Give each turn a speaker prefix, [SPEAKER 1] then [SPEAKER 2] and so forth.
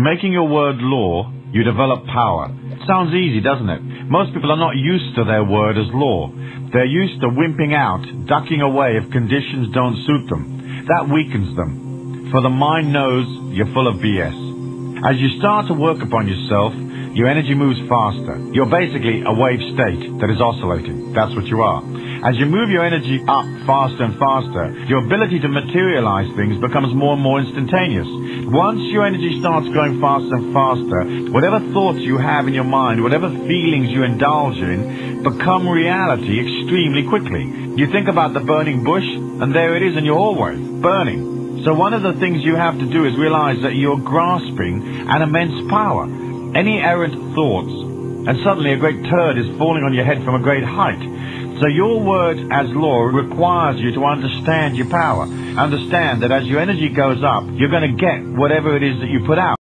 [SPEAKER 1] Making your word law, you develop power. Sounds easy, doesn't it? Most people are not used to their word as law. They're used to wimping out, ducking away if conditions don't suit them. That weakens them. For the mind knows you're full of BS. As you start to work upon yourself, your energy moves faster. You're basically a wave state that is oscillating. That's what you are. As you move your energy up faster and faster, your ability to materialize things becomes more and more instantaneous. Once your energy starts going faster and faster, whatever thoughts you have in your mind, whatever feelings you indulge in, become reality extremely quickly. You think about the burning bush, and there it is in your hallway, burning. So one of the things you have to do is realize that you're grasping an immense power. Any errant thoughts, and suddenly a great turd is falling on your head from a great height. So your word as law requires you to understand your power. Understand that as your energy goes up, you're going to get whatever it is that you put out.